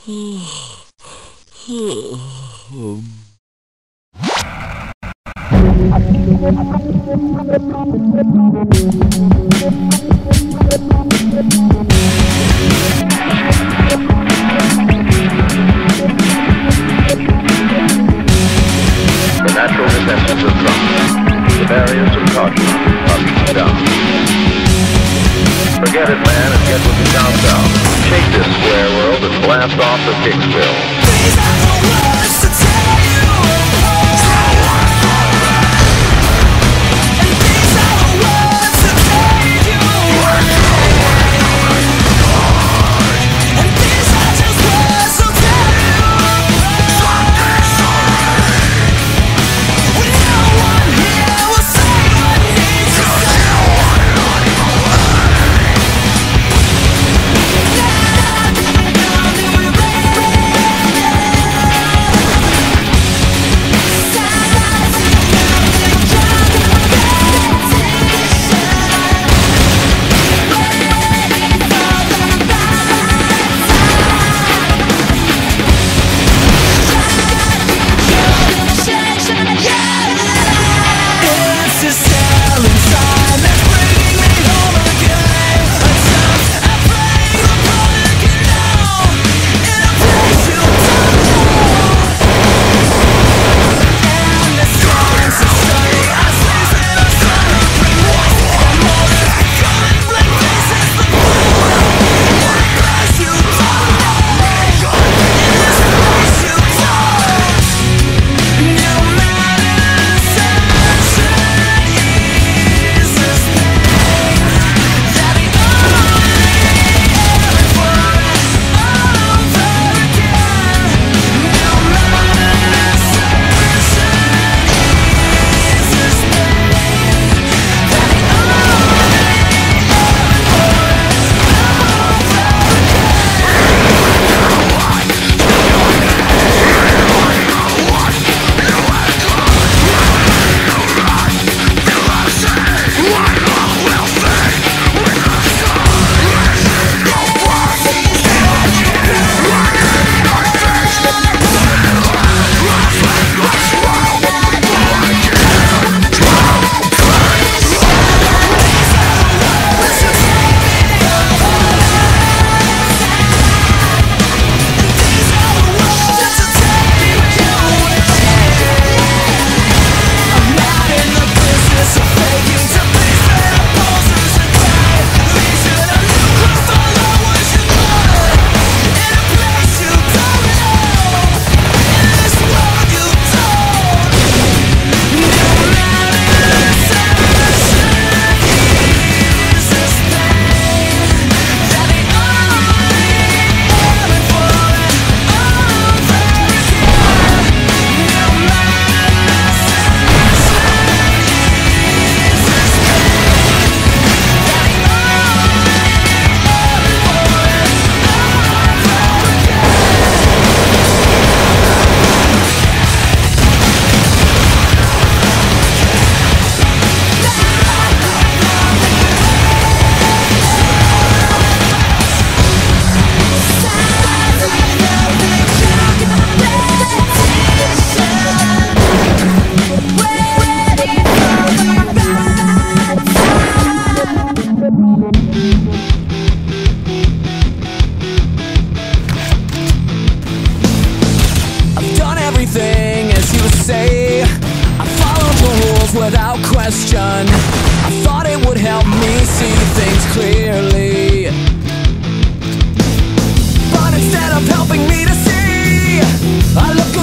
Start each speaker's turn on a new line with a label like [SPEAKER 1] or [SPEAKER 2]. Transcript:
[SPEAKER 1] The natural defenses of Trump. The barriers of caution are down. Forget it, man, and get with the countdown. Shake this square world and blast off for Kicksville.
[SPEAKER 2] life without question. I thought it would help me see things clearly. But instead of helping me to see I look